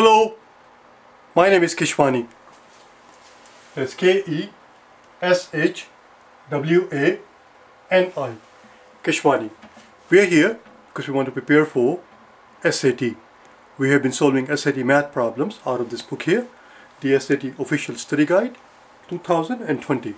Hello, my name is Keshwani. That's K-E-S-H-W-A-N-I. Keshwani. We are here because we want to prepare for SAT. We have been solving SAT math problems out of this book here, the SAT Official Study Guide 2020.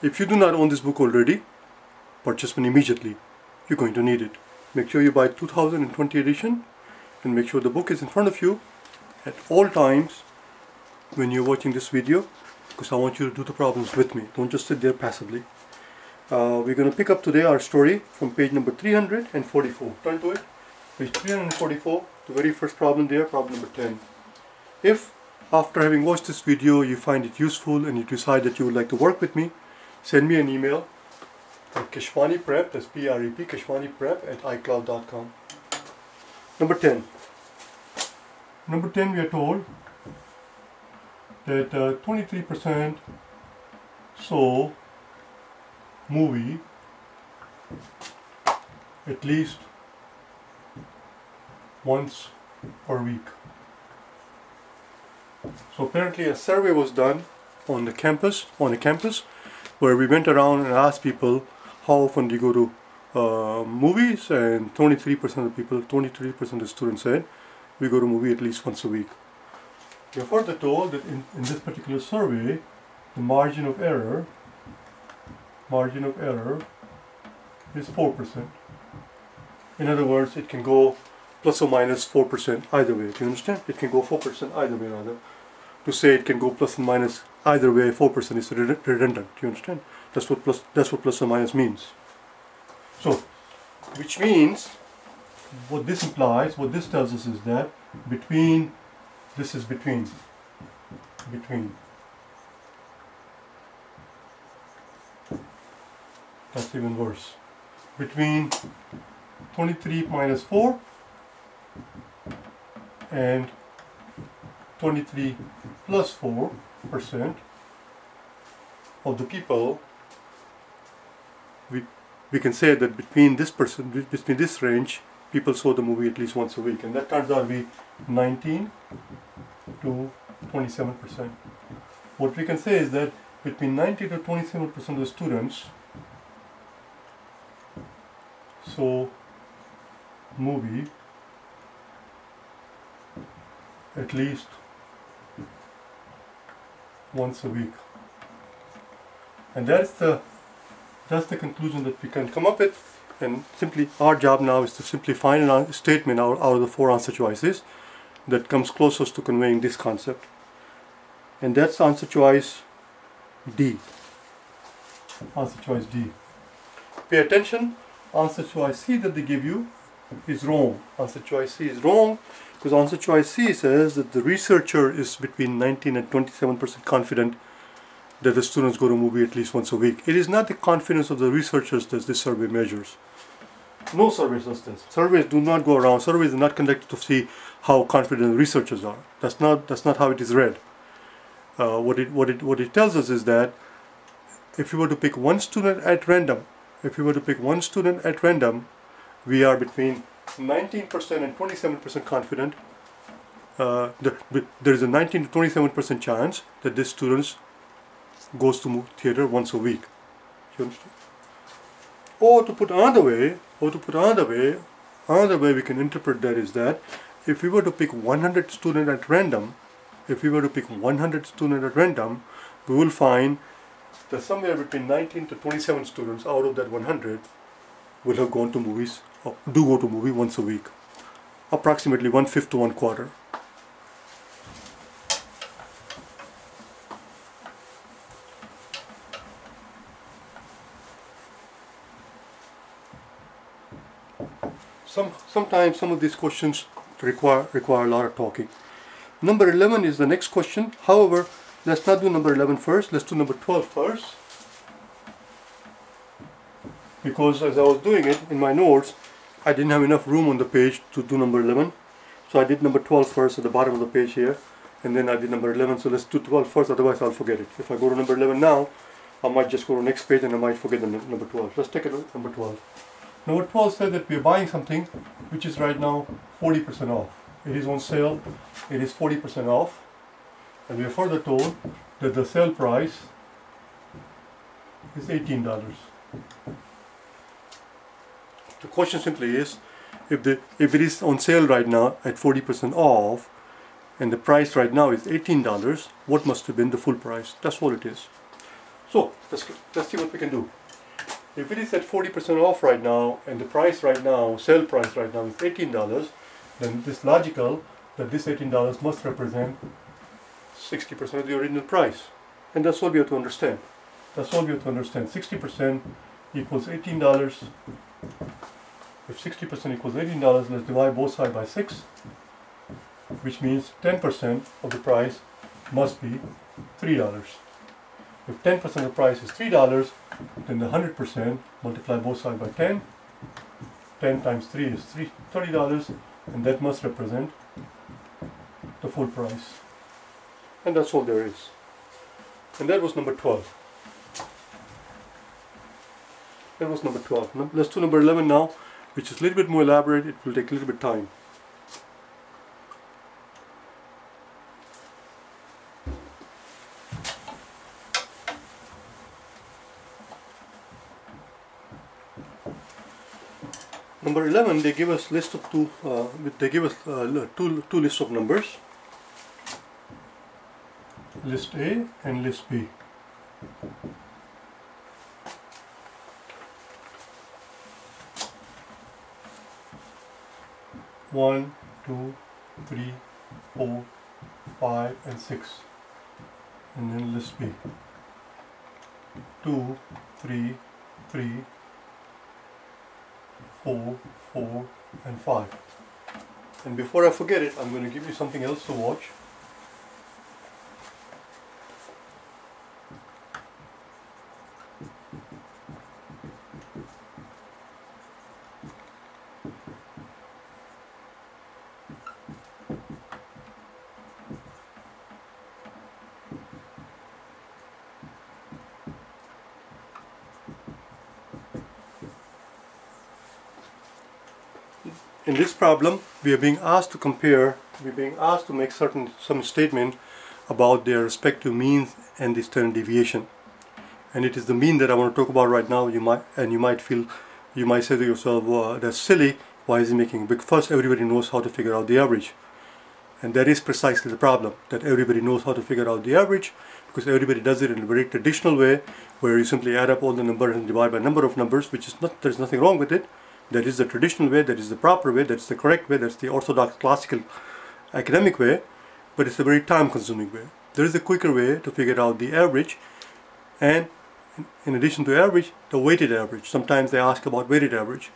If you do not own this book already, purchase one immediately. You're going to need it. Make sure you buy 2020 edition and make sure the book is in front of you at all times when you're watching this video because I want you to do the problems with me. Don't just sit there passively. Uh, we're going to pick up today our story from page number 344. Turn to it. Page 344, the very first problem there, problem number 10. If after having watched this video you find it useful and you decide that you would like to work with me, send me an email at Keshwani Prep, that's P-R-E-P, Keshwani Prep at iCloud.com. Number 10. Number 10 we are told that 23% uh, saw movie at least once per week. So apparently a survey was done on the campus, on the campus, where we went around and asked people how often do you go to uh, movies and 23% of people, 23% of the students said we go to movie at least once a week. We are further told that in, in this particular survey, the margin of error, margin of error is 4%. In other words, it can go plus or minus 4% either way. Do you understand? It can go 4% either way rather. To say it can go plus and minus either way, 4% is redundant. Do you understand? That's what plus, that's what plus or minus means. So, which means, what this implies, what this tells us is that between, this is between, between. That's even worse. Between 23 minus 4 and 23 plus 4 percent of the people we we can say that between this person between this range people saw the movie at least once a week and that turns out to be 19 to 27 percent what we can say is that between 90 to 27 percent of the students saw movie at least once a week. And that's the that's the conclusion that we can come up with and simply our job now is to simply find a statement out, out of the four answer choices that comes closest to conveying this concept. And that's answer choice D. Answer choice D. Pay attention, answer choice C that they give you is wrong. Answer choice C is wrong because answer choice C says that the researcher is between 19 and 27% confident that the students go to movie at least once a week. It is not the confidence of the researchers that this survey measures. No survey does this. Surveys do not go around. Surveys are not conducted to see how confident researchers are. That's not that's not how it is read. Uh, what it what it what it tells us is that if you were to pick one student at random, if you were to pick one student at random, we are between 19% and 27% confident. Uh, the, there is a 19 to 27% chance that this student goes to theater once a week. You understand? Or to put another way, or to put another way, another way we can interpret that is that if we were to pick 100 students at random, if we were to pick 100 students at random, we will find that somewhere between 19 to 27 students out of that 100 will have gone to movies or do go to movie once a week approximately one fifth to one quarter some sometimes some of these questions require require a lot of talking. Number 11 is the next question. However let's not do number 11 first. Let's do number 12 first. Because as I was doing it in my notes I didn't have enough room on the page to do number 11 so I did number 12 first at the bottom of the page here and then I did number 11 so let's do 12 first otherwise I'll forget it. If I go to number 11 now I might just go to the next page and I might forget the number 12 let's take a look at number 12 number 12 said that we're buying something which is right now 40% off it is on sale, it is 40% off, and we are further told that the sale price is $18. The question simply is, if the if it is on sale right now at 40% off, and the price right now is $18, what must have been the full price? That's all it is. So let's let's see what we can do. If it is at 40% off right now, and the price right now, sale price right now is $18, then it is logical that this $18 must represent 60% of the original price. And that's all we have to understand. That's all we have to understand. 60% equals $18. If 60% equals $18, let's divide both sides by 6, which means 10% of the price must be $3. If 10% of the price is $3, then the 100% multiply both sides by 10. 10 times 3 is three, $30, and that must represent the full price. And that's all there is. And that was number 12. That was number 12. Let's do number 11 now, which is a little bit more elaborate. It will take a little bit time. Number 11, they give us list of two, uh, they give us uh, two, two lists of numbers. List A and list B. One, two, three, four, five, and six. And then list B. Two, three, three, 4, 4 and 5. And before I forget it, I'm going to give you something else to watch. In this problem we are being asked to compare we're being asked to make certain some statement about their respective means and the standard deviation. And it is the mean that I want to talk about right now. You might and you might feel you might say to yourself well, that's silly. Why is he making a big everybody knows how to figure out the average. And that is precisely the problem that everybody knows how to figure out the average because everybody does it in a very traditional way where you simply add up all the numbers and divide by number of numbers which is not there's nothing wrong with it that is the traditional way, that is the proper way, that's the correct way, that's the orthodox classical academic way, but it's a very time consuming way. There is a quicker way to figure out the average and in addition to average, the weighted average. Sometimes they ask about weighted average.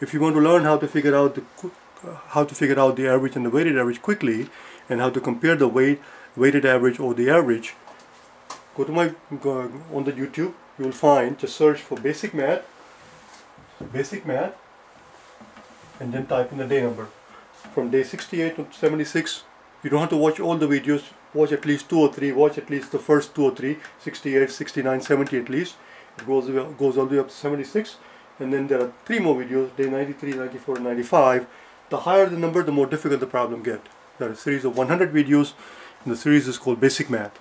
If you want to learn how to figure out the how to figure out the average and the weighted average quickly and how to compare the weight weighted average or the average, go to my go on the YouTube. You will find just search for basic math, basic math, and then type in the day number. From day 68 to 76, you don't have to watch all the videos, watch at least two or three, watch at least the first two or three, 68, 69, 70 at least. It goes, goes all the way up to 76. And then there are three more videos, day 93, 94, 95. The higher the number, the more difficult the problem get. There are a series of 100 videos, and the series is called Basic Math.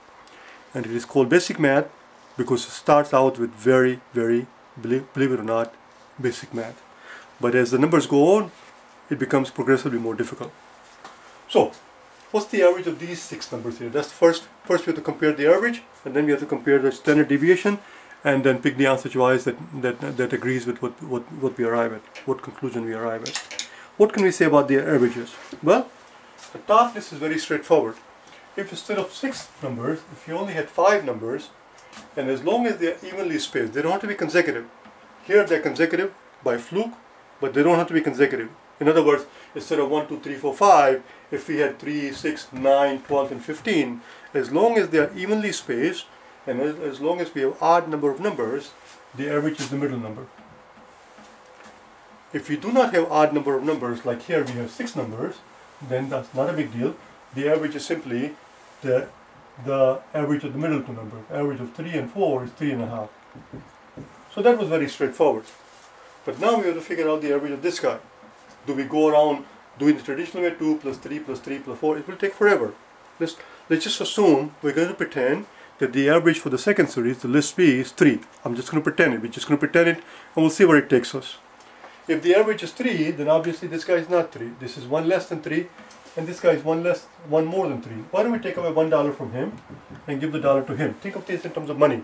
And it is called Basic Math because it starts out with very, very, believe, believe it or not, basic math. But as the numbers go on, it becomes progressively more difficult. So, what's the average of these six numbers here? That's first, first we have to compare the average, and then we have to compare the standard deviation, and then pick the answer choice that, that, that agrees with what, what, what we arrive at, what conclusion we arrive at. What can we say about the averages? Well, the task is very straightforward. If instead of six numbers, if you only had five numbers, and as long as they're evenly spaced, they don't have to be consecutive. Here they're consecutive by fluke but they don't have to be consecutive. In other words, instead of 1, 2, 3, 4, 5, if we had 3, 6, 9, 12, and 15, as long as they are evenly spaced, and as, as long as we have odd number of numbers, the average is the middle number. If we do not have odd number of numbers, like here we have 6 numbers, then that's not a big deal. The average is simply the, the average of the middle two numbers. Average of 3 and 4 is 3.5. So that was very straightforward. But now we have to figure out the average of this guy. Do we go around doing the traditional way 2 plus 3 plus 3 plus 4, it will take forever. Let's, let's just assume we're going to pretend that the average for the second series, the list B, is 3. I'm just going to pretend it. We're just going to pretend it and we'll see where it takes us. If the average is 3, then obviously this guy is not 3. This is 1 less than 3 and this guy is 1 less, 1 more than 3. Why don't we take away $1 from him and give the dollar to him? Think of this in terms of money.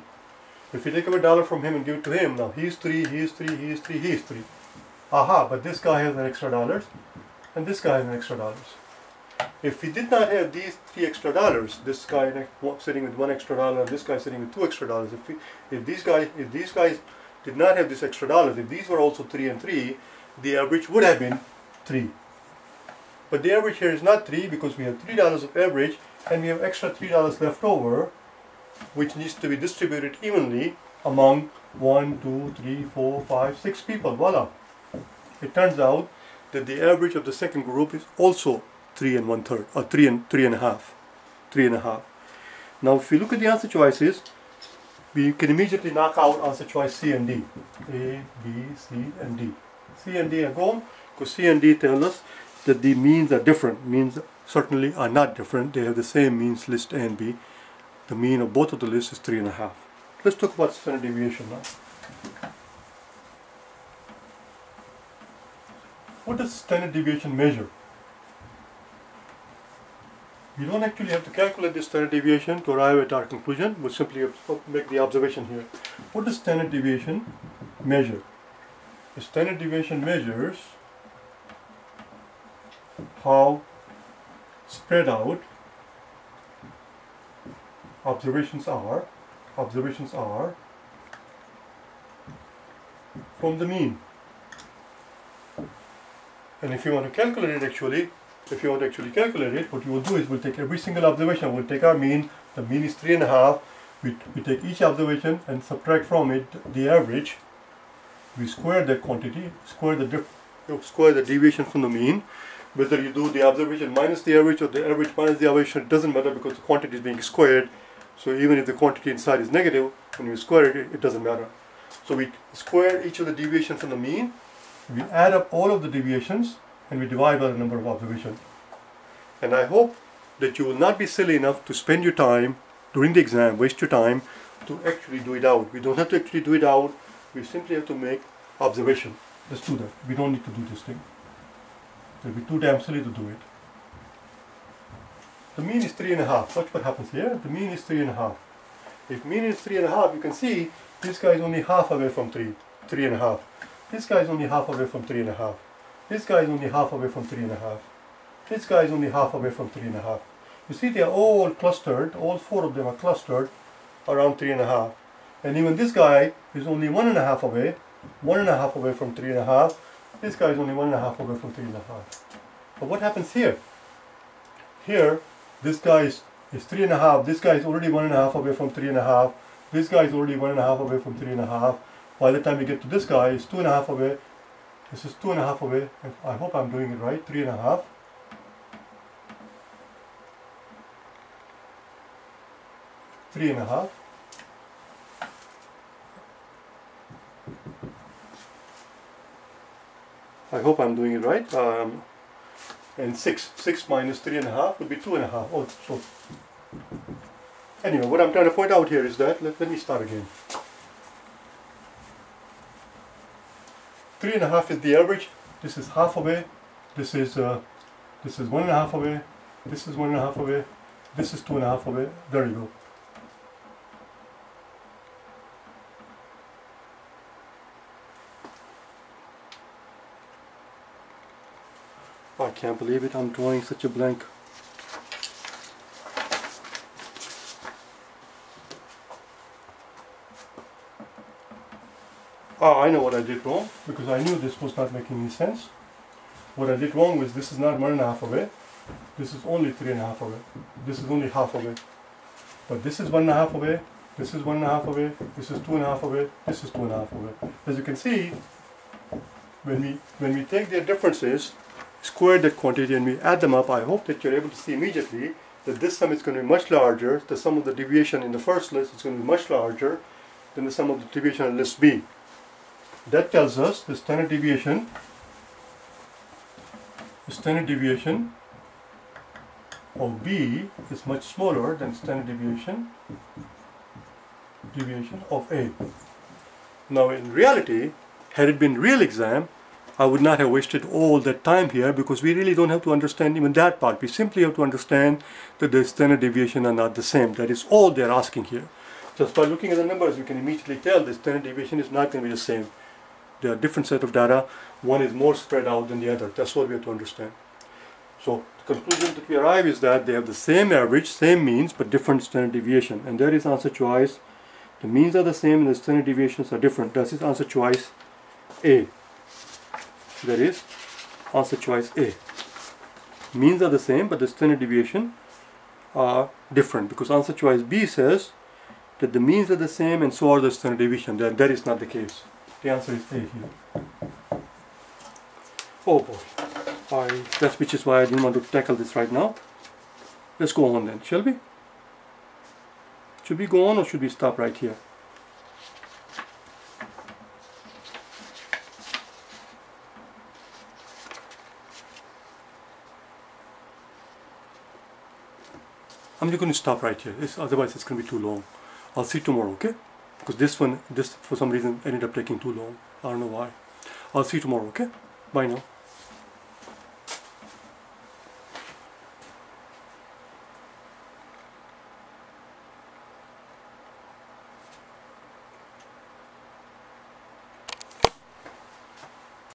If you take a dollar from him and give it to him, now he's 3, he's 3, he's 3, he's 3. Aha, but this guy has an extra dollars and this guy has an extra dollars. If we did not have these three extra dollars, this guy sitting with one extra dollar, this guy sitting with two extra dollars, if, if these guys, if these guys did not have this extra dollars, if these were also three and three, the average would have been three. But the average here is not three because we have three dollars of average, and we have extra three dollars left over, which needs to be distributed evenly among one, two, three, four, five, six people. Voila! It turns out that the average of the second group is also three and one third, or three and three and a half, three and a half. Now, if you look at the answer choices, we can immediately knock out answer choice C and D. A, B, C, and D. C and D are gone because C and D tell us that the means are different. Means certainly are not different. They have the same means list A and B. The mean of both of the lists is three and a half. Let's talk about standard deviation now. What does standard deviation measure? We don't actually have to calculate the standard deviation to arrive at our conclusion. We'll simply make the observation here. What does standard deviation measure? The standard deviation measures how spread out observations are observations are from the mean. And if you want to calculate it actually if you want to actually calculate it, what you will do is we'll take every single observation, we'll take our mean, the mean is three and a half, we, we take each observation and subtract from it the average, we square that quantity, square the diff, square the deviation from the mean, whether you do the observation minus the average or the average minus the observation, it doesn't matter because the quantity is being squared, so even if the quantity inside is negative, when you square it, it doesn't matter. So we square each of the deviations from the mean, we add up all of the deviations, and we divide by the number of observations. And I hope that you will not be silly enough to spend your time during the exam, waste your time to actually do it out. We don't have to actually do it out, we simply have to make observation. Let's do that. We don't need to do this thing. It will be too damn silly to do it. The mean is three and a half. Watch what happens here. The mean is three and a half. If mean is three and a half, you can see this guy is only half away from three, three and a half. This guy is only half away from three and a half. This guy is only half away from three and a half. This guy is only half away from three and a half. You see they are all clustered, all four of them are clustered around three and a half. And even this guy is only one and a half away, one and a half away from three and a half. This guy is only one and a half away from three and a half. But what happens here? Here, this guy is, is three and a half. This guy is already one and a half away from three and a half. This guy is already one and a half away from three and a half. By the time you get to this guy, it's two and a half away this is two and a half away. I hope I'm doing it right. Three and a half. Three and a half. I hope I'm doing it right. Um, and 6. 6 minus 3 and a half would be 2 and a half. Oh, so. Anyway, what I'm trying to point out here is that, let, let me start again. three and a half is the average. This is half away. This is uh, this is one and a half away. This is one and a half away. This is two and a half away. There you go. Can't believe it, I'm drawing such a blank. Ah, I know what I did wrong, because I knew this was not making any sense. What I did wrong was this is not one and a half away. This is only three and a half away. This is only half away. But this is one and a half away. This is one and a half away. This is two and a half away. This is two and a half away. As you can see, when we when we take their differences, square that quantity and we add them up, I hope that you're able to see immediately that this sum is going to be much larger. The sum of the deviation in the first list is going to be much larger than the sum of the deviation in list B. That tells us the standard deviation the standard deviation of B is much smaller than standard deviation deviation of A. Now in reality, had it been real exam, I would not have wasted all that time here because we really don't have to understand even that part. We simply have to understand that the standard deviation are not the same. That is all they're asking here. Just by looking at the numbers, you can immediately tell the standard deviation is not going to be the same. There are different set of data. One is more spread out than the other. That's what we have to understand. So the conclusion that we arrive is that they have the same average, same means, but different standard deviation. And that is answer choice. The means are the same and the standard deviations are different. That is answer choice A. That is answer choice A. Means are the same, but the standard deviation are different because answer choice B says that the means are the same and so are the standard deviation. That, that is not the case. The answer is A here. Oh boy. I, that's which is why I didn't want to tackle this right now. Let's go on then, shall we? Should we go on or should we stop right here? I'm just going to stop right here. It's, otherwise, it's going to be too long. I'll see you tomorrow, okay? Because this one, this for some reason ended up taking too long. I don't know why. I'll see you tomorrow, okay? Bye now.